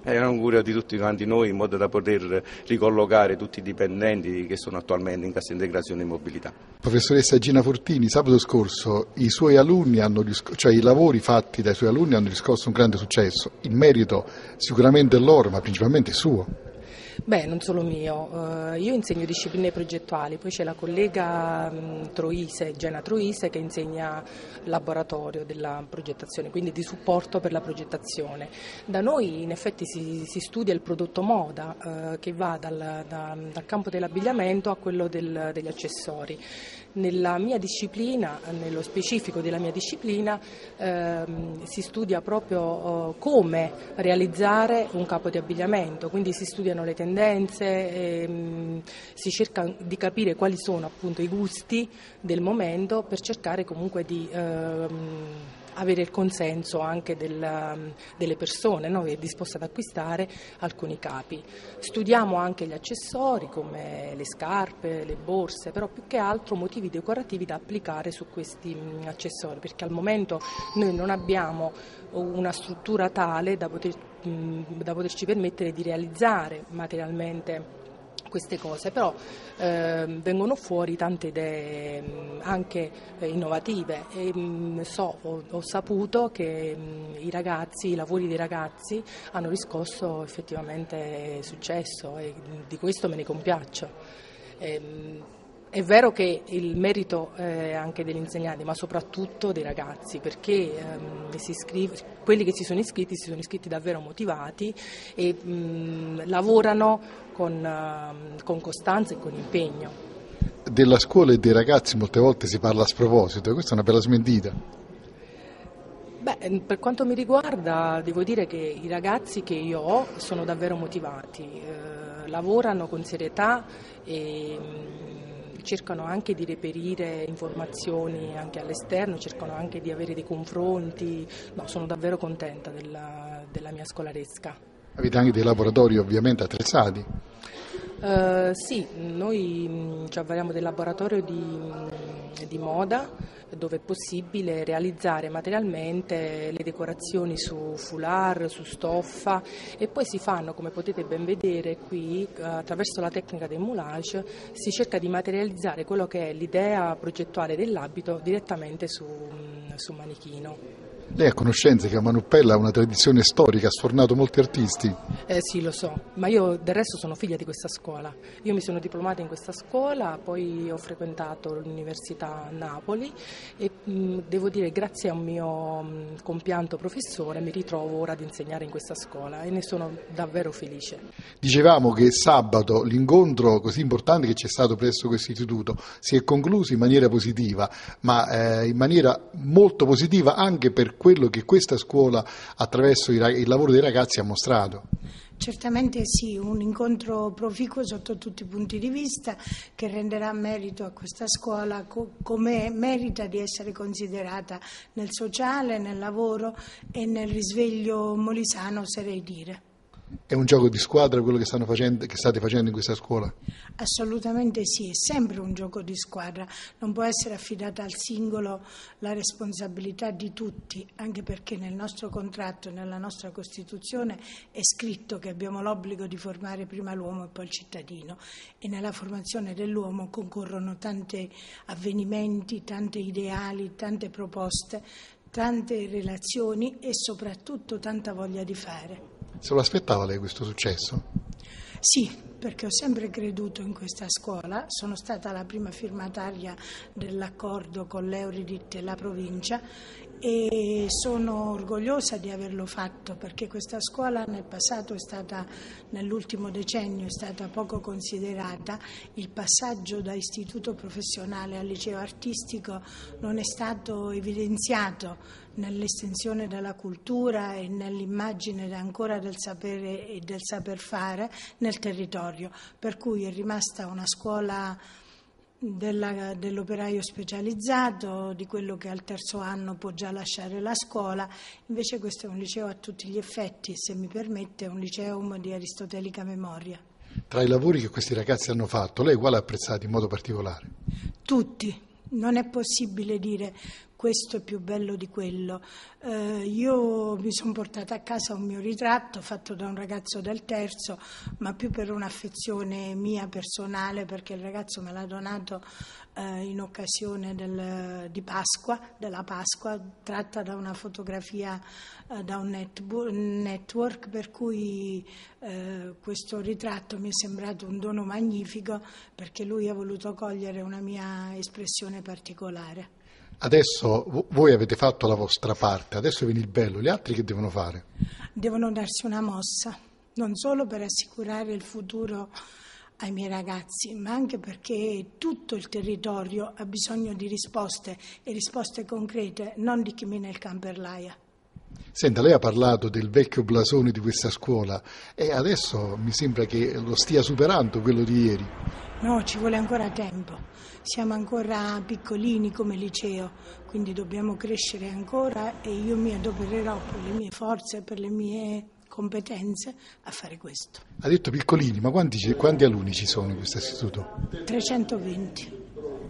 È un augurio di tutti quanti noi in modo da poter ricollocare tutti i dipendenti che sono attualmente in cassa integrazione e mobilità. Professoressa Gina Fortini, sabato scorso i suoi alunni hanno, cioè i lavori fatti dai suoi alunni hanno riscosso un grande successo. Il merito sicuramente è loro, ma principalmente è suo. Beh, non solo mio, uh, io insegno discipline progettuali, poi c'è la collega um, Troise, Gena Troise, che insegna laboratorio della progettazione, quindi di supporto per la progettazione. Da noi in effetti si, si studia il prodotto moda uh, che va dal, da, dal, campo dell'abbigliamento a quello del, degli accessori. Nella mia disciplina, nello specifico della mia disciplina, ehm, si studia proprio eh, come realizzare un capo di abbigliamento, quindi si studiano le tendenze, ehm, si cerca di capire quali sono appunto i gusti del momento per cercare comunque di ehm, avere il consenso anche della, delle persone no, che è disposta ad acquistare alcuni capi. Studiamo anche gli accessori come le scarpe, le borse, però più che altro motivi decorativi da applicare su questi accessori, perché al momento noi non abbiamo una struttura tale da, poter, da poterci permettere di realizzare materialmente queste cose, però eh, vengono fuori tante idee mh, anche eh, innovative e mh, so, ho, ho, saputo che mh, i ragazzi, i lavori dei ragazzi hanno riscosso effettivamente successo e di questo me ne compiaccio. E, è vero che il merito è anche degli insegnanti, ma soprattutto dei ragazzi, perché ehm, iscrive, quelli che si sono iscritti si sono iscritti davvero motivati e mh, lavorano con, uh, con costanza e con impegno. Della scuola e dei ragazzi molte volte si parla a sproposito, questa è una bella smentita. Beh, per quanto mi riguarda devo dire che i ragazzi che io ho sono davvero motivati, eh, lavorano con serietà e cercano anche di reperire informazioni anche all'esterno, cercano anche di avere dei confronti, no, sono davvero contenta della, della mia scolaresca. Avete anche dei laboratori ovviamente attrezzati? Uh, sì, noi ci avvaliamo del laboratorio di, di, moda dove è possibile realizzare materialmente le decorazioni su foulard, su stoffa e poi si fanno, come potete ben vedere qui, attraverso la tecnica del moulage, si cerca di materializzare quello che è l'idea progettuale dell'abito direttamente su, su manichino. Lei ha conoscenza che a Manuppella ha una tradizione storica, ha sfornato molti artisti. Eh sì, lo so, ma io del resto sono figlia di questa scuola. Io mi sono diplomata in questa scuola, poi ho frequentato l'università Napoli e mh, devo dire grazie a un mio mh, compianto professore mi ritrovo ora ad insegnare in questa scuola e ne sono davvero felice. Dicevamo che sabato l'incontro così importante che c'è stato presso questo istituto si è concluso in maniera positiva, ma eh, in maniera molto positiva anche per quello che questa scuola attraverso il lavoro dei ragazzi ha mostrato. Certamente sì, un incontro proficuo sotto tutti i punti di vista che renderà merito a questa scuola come merita di essere considerata nel sociale, nel lavoro e nel risveglio molisano, oserei dire. È un gioco di squadra quello che, facendo, che, state facendo in questa scuola? Assolutamente sì, è sempre un gioco di squadra, non può essere affidata al singolo la responsabilità di tutti, anche perché nel nostro contratto, nella nostra Costituzione è scritto che abbiamo l'obbligo di formare prima l'uomo e poi il cittadino e nella formazione dell'uomo concorrono tanti avvenimenti, tante ideali, tante proposte, tante relazioni e soprattutto tanta voglia di fare. Se lo aspettava lei questo successo? Sì, perché ho sempre creduto in questa scuola, sono stata la prima firmataria dell'accordo con l'Euridit e la provincia e sono orgogliosa di averlo fatto perché questa scuola nel passato è stata, nell'ultimo decennio è stata poco considerata, il passaggio da istituto professionale al liceo artistico non è stato evidenziato nell'estensione della cultura e nell'immagine ancora del sapere e del saper fare nel territorio, per cui è rimasta una scuola della, dell'operaio specializzato, di quello che al terzo anno può già lasciare la scuola, invece questo è un liceo a tutti gli effetti, se mi permette, è un liceum di aristotelica memoria. Tra i lavori che questi ragazzi hanno fatto, lei quale ha apprezzato in modo particolare? Tutti, non è possibile dire questo è più bello di quello. Eh, io mi sono portata a casa un mio ritratto fatto da un ragazzo del terzo, ma più per un'affezione mia personale, perché il ragazzo me l'ha donato eh, in occasione del, di Pasqua, della Pasqua, tratta da una fotografia eh, da un network, per cui eh, questo ritratto mi è sembrato un dono magnifico perché lui ha voluto cogliere una mia espressione particolare. Adesso voi avete fatto la vostra parte, adesso viene il bello, gli altri che devono fare? Devono darsi una mossa, non solo per assicurare il futuro ai miei ragazzi, ma anche perché tutto il territorio ha bisogno di risposte e risposte concrete, non di chi mina il camperlaia. Senta, lei ha parlato del vecchio blasone di questa scuola e adesso mi sembra che lo stia superando quello di ieri. No, ci vuole ancora tempo. Siamo ancora piccolini come liceo, quindi dobbiamo crescere ancora e io mi adopererò per le mie forze, per le mie competenze a fare questo. Ha detto piccolini, ma quanti, quanti alunni ci sono in questo istituto? 320.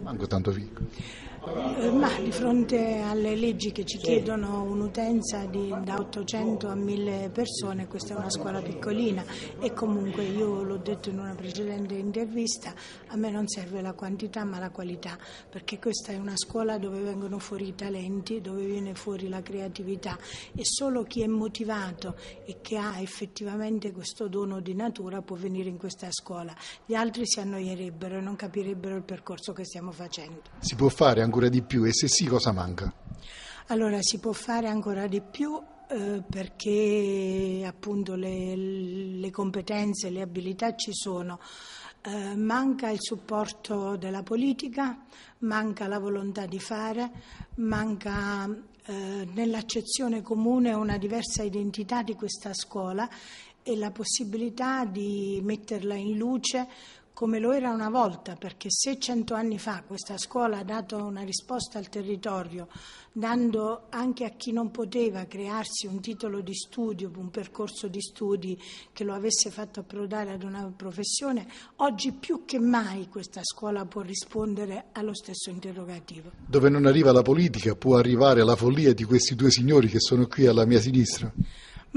Manco tanto piccolo. Eh, ma di fronte alle leggi che ci chiedono un'utenza di, da 800 a 1000 persone, questa è una scuola piccolina e comunque io l'ho detto in una precedente intervista, a me non serve la quantità ma la qualità, perché questa è una scuola dove vengono fuori i talenti, dove viene fuori la creatività e solo chi è motivato e che ha effettivamente questo dono di natura può venire in questa scuola. Gli altri si annoierebbero e non capirebbero il percorso che stiamo facendo. Si può fare ancora di più e se sì cosa manca? Allora si può fare ancora di più eh, perché appunto le, le, competenze, le abilità ci sono. Eh, manca il supporto della politica, manca la volontà di fare, manca eh, nell'accezione comune una diversa identità di questa scuola e la possibilità di metterla in luce come lo era una volta, perché se cento anni fa questa scuola ha dato una risposta al territorio, dando anche a chi non poteva crearsi un titolo di studio, un percorso di studi che lo avesse fatto approdare ad una professione, oggi più che mai questa scuola può rispondere allo stesso interrogativo. Dove non arriva la politica può arrivare la follia di questi due signori che sono qui alla mia sinistra?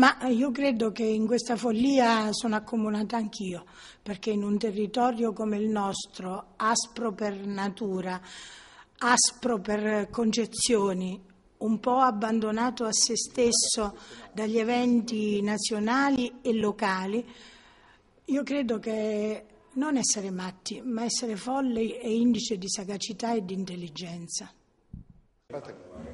Ma io credo che in questa follia sono accomunata anch'io, perché in un territorio come il nostro, aspro per natura, aspro per concezioni, un po' abbandonato a se stesso dagli eventi nazionali e locali, io credo che non essere matti, ma essere folli è indice di sagacità e di intelligenza.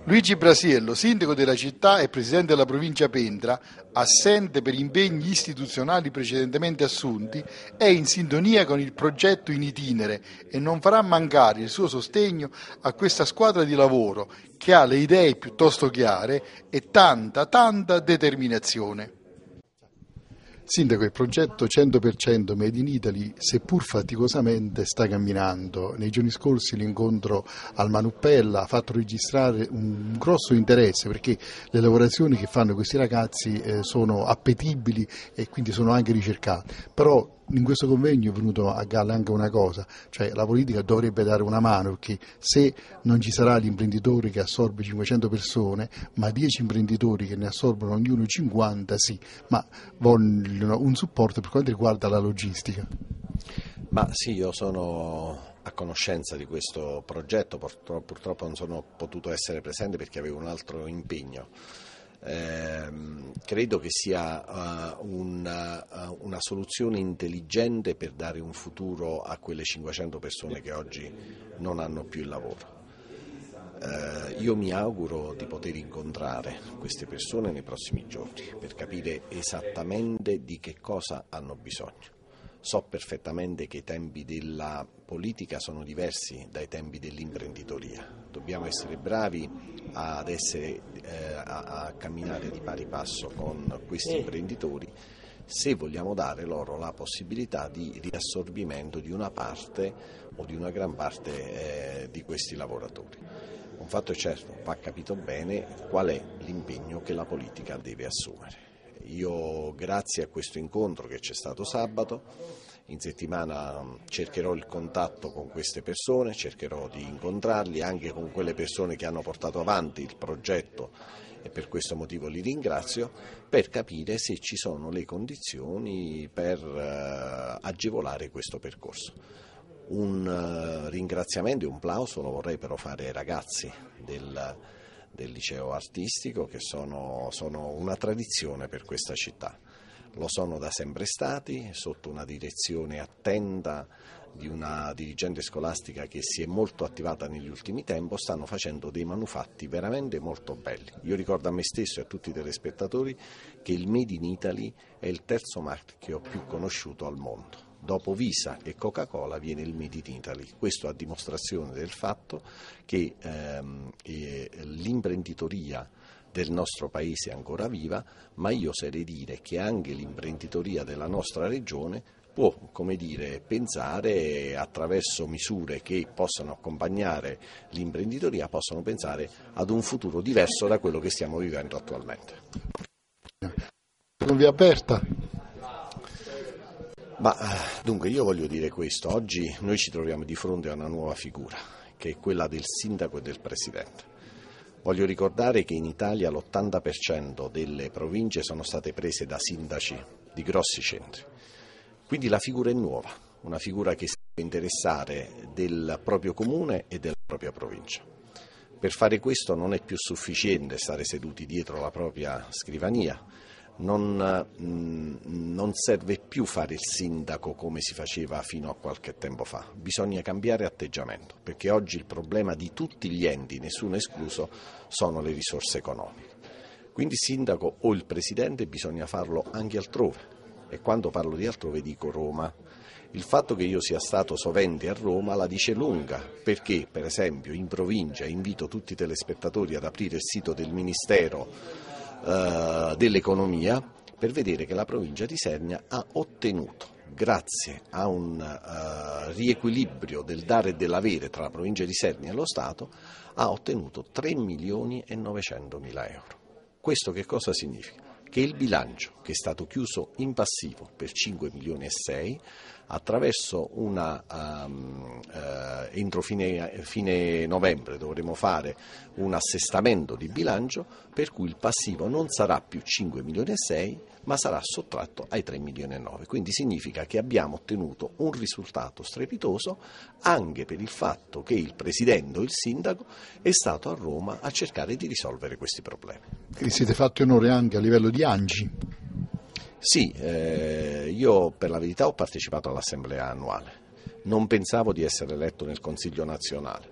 Luigi Brasiello, sindaco della città e presidente della provincia Pendra, assente per impegni istituzionali precedentemente assunti, è in sintonia con il progetto in itinere e non farà mancare il suo sostegno a questa squadra di lavoro che ha le idee piuttosto chiare e tanta, tanta determinazione. Sindaco, il progetto 100% Made in Italy, seppur faticosamente, sta camminando. Nei giorni scorsi l'incontro al Manuppella ha fatto registrare un grosso interesse perché le lavorazioni che fanno questi ragazzi eh, sono appetibili e quindi sono anche ricercate. Però in questo convegno è venuto a galla anche una cosa, cioè la politica dovrebbe dare una mano perché se non ci sarà l'imprenditore che assorbe 500 persone, ma 10 imprenditori che ne assorbono ognuno 50, sì, ma vogliono un supporto per quanto riguarda la logistica. Ma sì, io sono a conoscenza di questo progetto, purtroppo non sono potuto essere presente perché avevo un altro impegno. Eh, credo che sia uh, una, uh, una, soluzione intelligente per dare un futuro a quelle 500 persone che oggi non hanno più il lavoro. Eh, io mi auguro di poter incontrare queste persone nei prossimi giorni per capire esattamente di che cosa hanno bisogno. So perfettamente che i tempi della politica sono diversi dai tempi dell'imprenditoria. Dobbiamo essere bravi ad essere, eh, a, a camminare di pari passo con questi imprenditori se vogliamo dare loro la possibilità di riassorbimento di una parte o di una gran parte eh, di questi lavoratori. Un fatto è certo, va capito bene qual è l'impegno che la politica deve assumere. Io grazie a questo incontro che c'è stato sabato, in settimana cercherò il contatto con queste persone, cercherò di incontrarli anche con quelle persone che hanno portato avanti il progetto e per questo motivo li ringrazio, per capire se ci sono le condizioni per uh, agevolare questo percorso. Un uh, ringraziamento e un plauso lo vorrei però fare ai ragazzi del, del liceo artistico che sono, sono una tradizione per questa città lo sono da sempre stati, sotto una direzione attenta di una dirigente scolastica che si è molto attivata negli ultimi tempi, stanno facendo dei manufatti veramente molto belli. Io ricordo a me stesso e a tutti i telespettatori che il Made in Italy è il terzo marchio più conosciuto al mondo. Dopo Visa e Coca-Cola viene il Made in Italy. Questo a dimostrazione del fatto che ehm, eh, l'imprenditoria del nostro paese è ancora viva, ma io oserei dire che anche l'imprenditoria della nostra regione può come dire, pensare attraverso misure che possano accompagnare l'imprenditoria, possono pensare ad un futuro diverso da quello che stiamo vivendo attualmente. Non vi aperta? Ma, dunque io voglio dire questo, oggi noi ci troviamo di fronte a una nuova figura, che è quella del sindaco e del presidente. Voglio ricordare che in Italia l'80% delle province sono state prese da sindaci di grossi centri. Quindi la figura è nuova, una figura che si deve interessare del proprio comune e della propria provincia. Per fare questo non è più sufficiente stare seduti dietro la propria scrivania, non, mm, non, serve più fare il sindaco come si faceva fino a qualche tempo fa, bisogna cambiare atteggiamento, perché oggi il problema di tutti gli enti, nessuno escluso, sono le risorse economiche. Quindi il sindaco o il presidente bisogna farlo anche altrove e quando parlo di altrove dico Roma. Il fatto che io sia stato sovente a Roma la dice lunga, perché per esempio in provincia invito tutti i telespettatori ad aprire il sito del Ministero eh, dell'economia per vedere che la provincia di Sernia ha ottenuto grazie a un uh, riequilibrio del dare e dell'avere tra la provincia di Sernia e lo Stato, ha ottenuto 3 milioni e 900 mila euro. Questo che cosa significa? Che il bilancio, che è stato chiuso in passivo per 5 milioni e 6, attraverso una, um, uh, entro fine, fine, novembre dovremo fare un assestamento di bilancio per cui il passivo non sarà più 5 milioni e 6 ma sarà sottratto ai 3 milioni e 9. Quindi significa che abbiamo ottenuto un risultato strepitoso anche per il fatto che il Presidente o il Sindaco è stato a Roma a cercare di risolvere questi problemi. E siete fatti onore anche a livello di ANGI? Sì, eh, io per la verità ho partecipato all'assemblea annuale, non pensavo di essere eletto nel Consiglio nazionale.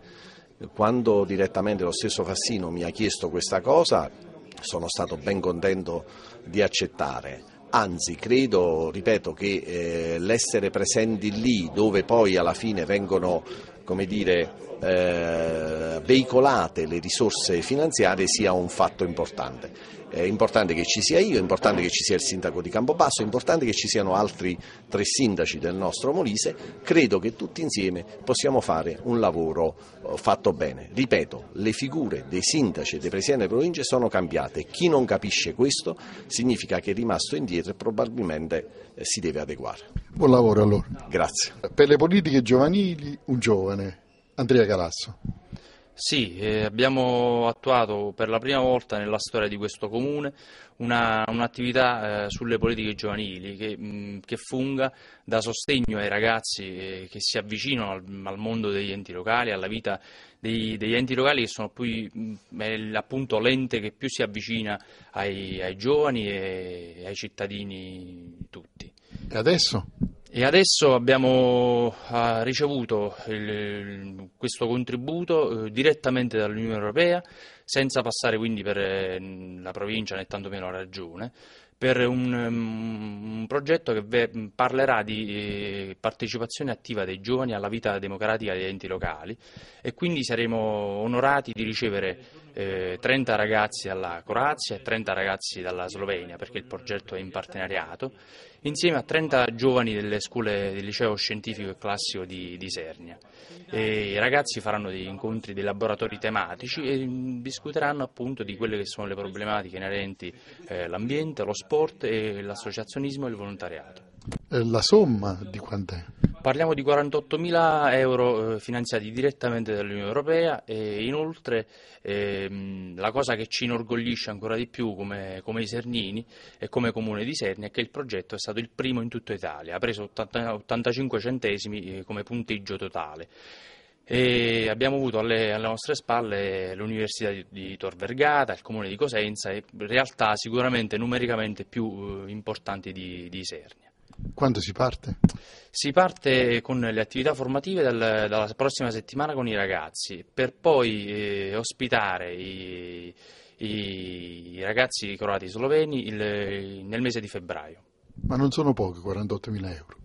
Quando direttamente lo stesso Fassino mi ha chiesto questa cosa sono stato ben contento di accettare. Anzi, credo, ripeto, che eh, l'essere presenti lì dove poi alla fine vengono come dire, eh, veicolate le risorse finanziarie sia un fatto importante. È importante che ci sia io, è importante che ci sia il sindaco di Campobasso, è importante che ci siano altri tre sindaci del nostro Molise. Credo che tutti insieme possiamo fare un lavoro eh, fatto bene. Ripeto, le figure dei sindaci e dei presidenti delle province sono cambiate. Chi non capisce questo significa che è rimasto indietro e probabilmente eh, si deve adeguare. Buon lavoro allora. Grazie. Per le politiche giovanili, un giovane, Andrea Calasso. Sì, eh, abbiamo attuato per la prima volta nella storia di questo comune una, un'attività eh, sulle politiche giovanili che, mh, che, funga da sostegno ai ragazzi eh, che si avvicinano al, al, mondo degli enti locali, alla vita dei, degli enti locali che sono poi mh, appunto l'ente che più si avvicina ai, ai giovani e ai cittadini tutti. E adesso? E adesso abbiamo uh, ricevuto il, questo contributo uh, direttamente dall'Unione Europea, senza passare quindi per uh, la provincia né tantomeno la regione, per un, um, un progetto che ve, parlerà di eh, partecipazione attiva dei giovani alla vita democratica degli enti locali. E quindi saremo onorati di ricevere eh, 30 ragazzi dalla Croazia e 30 ragazzi dalla Slovenia perché il progetto è in partenariato insieme a 30 giovani delle scuole del liceo scientifico e classico di, di Sernia. E I ragazzi faranno degli incontri, dei laboratori tematici e discuteranno appunto di quelle che sono le problematiche inerenti all'ambiente, eh, allo sport, l'associazionismo e il volontariato. Eh, la somma di quant'è? Parliamo di 48.000 euro eh, finanziati direttamente dall'Unione Europea e inoltre ehm, la cosa che ci inorgoglisce ancora di più come, come Isernini e come Comune di Isernia è che il progetto è stato il primo in tutta Italia, ha preso 80, 85 centesimi eh, come punteggio totale. E abbiamo avuto alle, alle, nostre spalle l'Università di, di, Tor Vergata, il Comune di Cosenza e realtà sicuramente numericamente più eh, importanti di, di Isernia. Quando si parte? Si parte con le attività formative dal, dalla prossima settimana con i ragazzi, per poi eh, ospitare i, i, ragazzi croati sloveni il, nel mese di febbraio. Ma non sono pochi, 48.000 euro.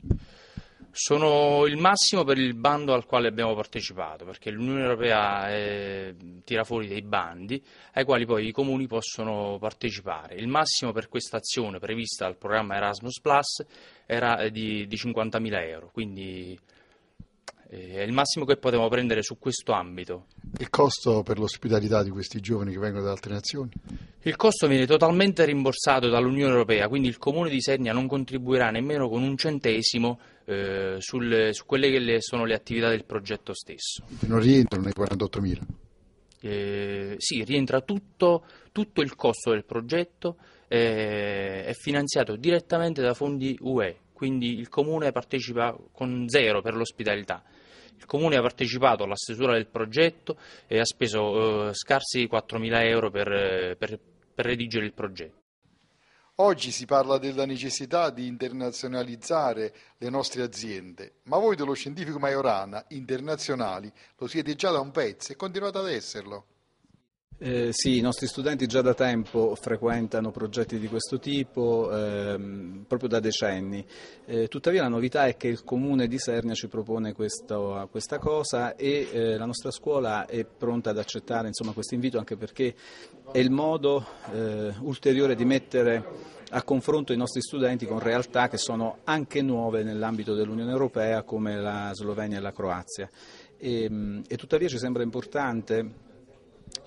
Sono il massimo per il bando al quale abbiamo partecipato, perché l'Unione Europea eh, tira fuori dei bandi ai quali poi i comuni possono partecipare. Il massimo per questa azione prevista dal programma Erasmus Plus era eh, di, di 50.000 euro, quindi è il massimo che potevamo prendere su questo ambito. Il costo per l'ospitalità di questi giovani che vengono da altre nazioni? Il costo viene totalmente rimborsato dall'Unione Europea, quindi il Comune di Sernia non contribuirà nemmeno con un centesimo eh, sul, su quelle che sono le attività del progetto stesso. Non rientrano nei 48.000? Eh, sì, rientra tutto, tutto, il costo del progetto, eh, è finanziato direttamente da fondi UE, quindi il Comune partecipa con zero per l'ospitalità. Il Comune ha partecipato alla stesura del progetto e ha speso eh, scarsi 4.000 euro per, per, per redigere il progetto. Oggi si parla della necessità di internazionalizzare le nostre aziende, ma voi dello Scientifico Majorana internazionali lo siete già da un pezzo e continuate ad esserlo. Eh, sì, i nostri studenti già da tempo frequentano progetti di questo tipo, ehm, proprio da decenni. Eh, tuttavia la novità è che il Comune di Sernia ci propone questo, questa cosa e eh, la nostra scuola è pronta ad accettare questo invito anche perché è il modo eh, ulteriore di mettere a confronto i nostri studenti con realtà che sono anche nuove nell'ambito dell'Unione Europea come la Slovenia e la Croazia. E, e tuttavia ci sembra importante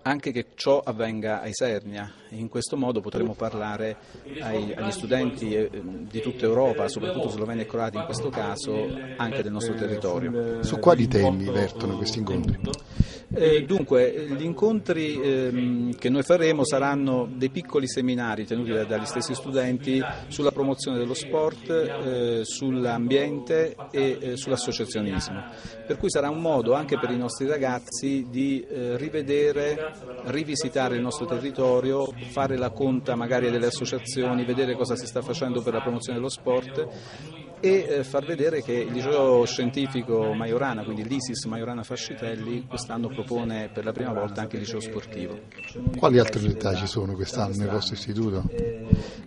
anche che ciò avvenga a Isernia. In questo modo potremo parlare ai, agli studenti eh, di tutta Europa, soprattutto sloveni e croati in questo caso, anche del nostro territorio. Su quali temi vertono questi incontri? Eh, dunque, gli incontri ehm, che noi faremo saranno dei piccoli seminari tenuti dagli stessi studenti sulla promozione dello sport, eh, sull'ambiente e eh, sull'associazionismo. Per cui sarà un modo anche per i nostri ragazzi di eh, rivedere, rivisitare il nostro territorio, fare la conta magari delle associazioni, vedere cosa si sta facendo per la promozione dello sport e eh, far vedere che il liceo scientifico Majorana, quindi l'ISIS Majorana Fascitelli, quest'anno propone per la prima volta anche il liceo sportivo. Quali altre novità ci sono quest'anno nel vostro istituto?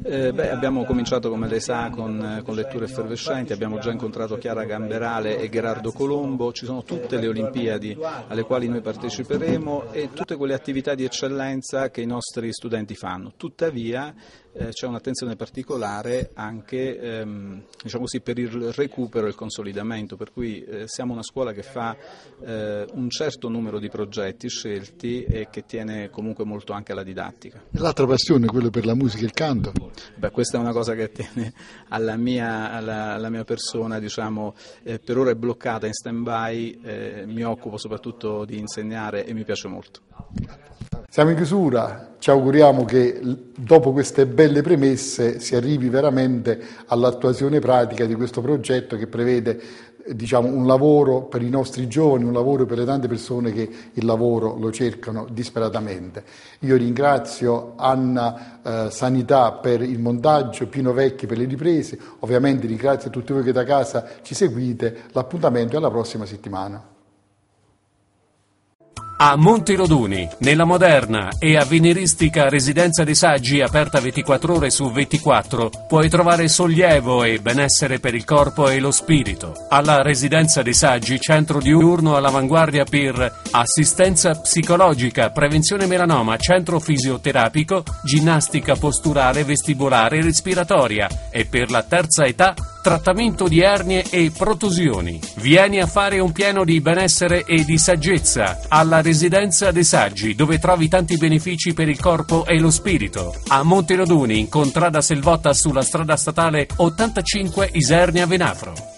Eh, beh, abbiamo cominciato, come lei sa, con, con, letture effervescenti, abbiamo già incontrato Chiara Gamberale e Gerardo Colombo, ci sono tutte le Olimpiadi alle quali noi parteciperemo e tutte quelle attività di eccellenza che i nostri studenti fanno. Tuttavia eh, c'è un'attenzione particolare anche ehm, diciamo così, per il recupero e il consolidamento, per cui eh, siamo una scuola che fa eh, un certo numero di progetti scelti e che tiene comunque molto anche alla didattica. L'altra passione, quella per la musica e il canto? Beh, questa è una cosa che tiene alla mia, alla, alla mia persona, diciamo, eh, per ora è bloccata in stand-by, eh, mi occupo soprattutto di insegnare e mi piace molto. Siamo in chiusura, ci auguriamo che dopo queste belle premesse si arrivi veramente all'attuazione pratica di questo progetto che prevede diciamo, un lavoro per i nostri giovani, un lavoro per le tante persone che il lavoro lo cercano disperatamente. Io ringrazio Anna eh, Sanità per il montaggio, Pino Vecchi per le riprese, ovviamente ringrazio tutti voi che da casa ci seguite, l'appuntamento è alla prossima settimana. A Monteroduni, nella moderna e avveniristica residenza dei saggi aperta 24 ore su 24, puoi trovare sollievo e benessere per il corpo e lo spirito. Alla residenza dei saggi, centro diurno all'avanguardia per assistenza psicologica, prevenzione melanoma, centro fisioterapico, ginnastica posturale, vestibolare e respiratoria e per la terza età trattamento di ernie e protusioni. Vieni a fare un pieno di benessere e di saggezza alla residenza dei saggi, dove trovi tanti benefici per il corpo e lo spirito. A Monteroduni, in contrada Selvotta sulla strada statale 85 Isernia Venafro.